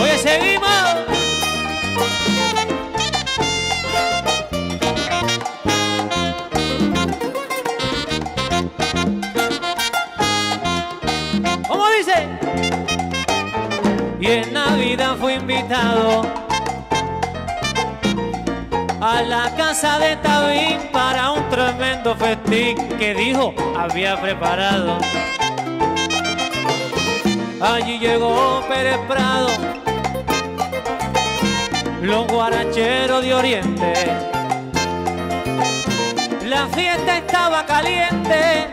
Oye, seguimos. ¿Cómo dice? Y en Navidad fui invitado a la casa de Tabín para un tremendo festín que dijo había preparado. Allí llegó Pérez Prado, los guaracheros de Oriente. La fiesta estaba caliente.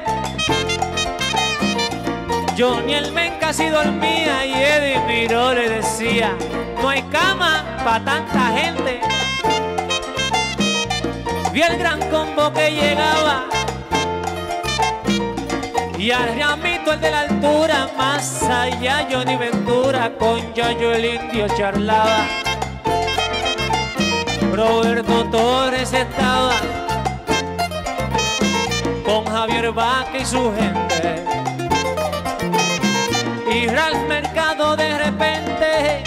Johnny el men casi dormía y Eddie miró le decía, no hay cama para tanta gente. Vi el gran combo que llegaba y al ramito el de la altura, más allá Johnny Ventura con Yayo el indio charlaba. Roberto Torres estaba con Javier Vaca y su gente. Y Ralph Mercado de repente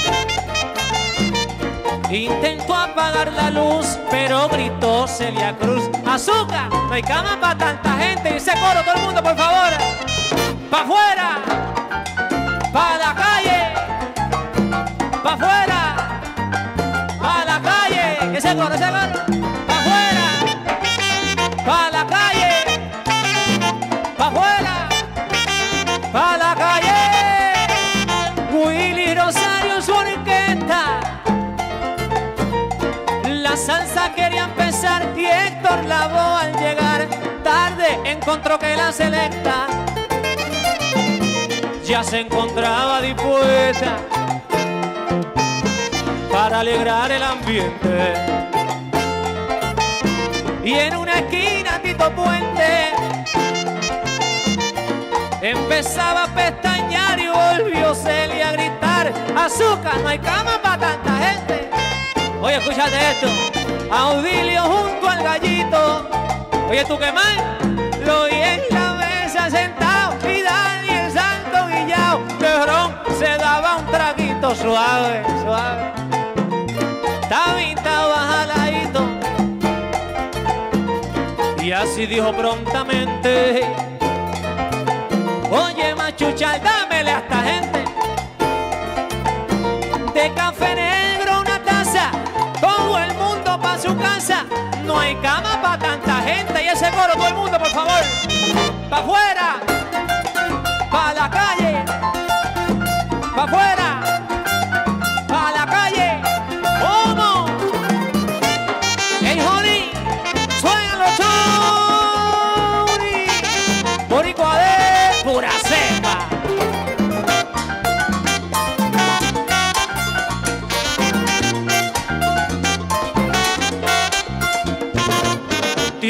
intentó apagar la luz, pero gritó Celia Cruz. Azúcar, no hay cama para tanta gente. Y ese coro, todo el mundo, por favor. ¡Pa' afuera! ¡Pa' la calle! ¡Pa' afuera! ¡Pa' la calle! Ese coro, ese coro. ¡Pa' afuera! ¡Pa' la calle! ¡Pa' afuera! ¡Pa' la calle! Willy Rosario su orquesta. La salsa quería empezar y Héctor Lavoe al llegar tarde encontró que la selecta ya se encontraba dispuesta para alegrar el ambiente. Y en una esquina Tito Puente empezaba a pestañear y volvió Celia a gritar, azúcar, no hay cama para tanta gente. Oye, escúchate esto, Audilio junto al gallito. Oye, ¿tú qué más? Lo oí en la mesa sentado y Daniel Santo Guillao de se daba un traguito suave, suave. Estaba estaba jaladito y así dijo prontamente Oye, machuchal, dámele a esta gente de café No hay cama para tanta gente. Y ese coro, todo el mundo, por favor, pa' afuera, pa' la calle, pa' afuera,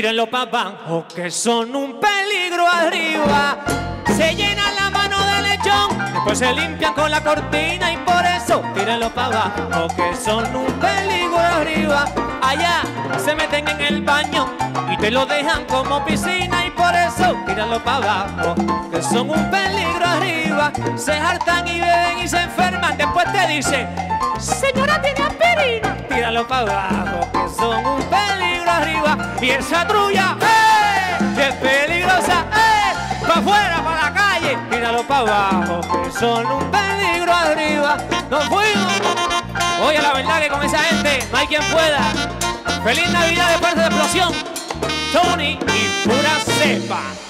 Tírenlo para abajo, que son un peligro arriba. Se llena la mano de lechón, después se limpian con la cortina y por eso tírenlo para abajo, que son un peligro arriba. Allá se meten en el baño y te lo dejan como piscina y por eso tírenlo para abajo, que son un peligro arriba. Se hartan y beben y se enferman, después te dicen, señora tiene aspirina, tíralo para abajo, que son un peligro arriba. Y esa trulla, ¡eh! es peligrosa, ¡eh! Pa' afuera, para la calle, tíralo para abajo, que son un peligro arriba. Nos fuimos. Oye, la verdad que con esa gente no hay quien pueda. Feliz Navidad de parte de Explosión. Tony y pura cepa.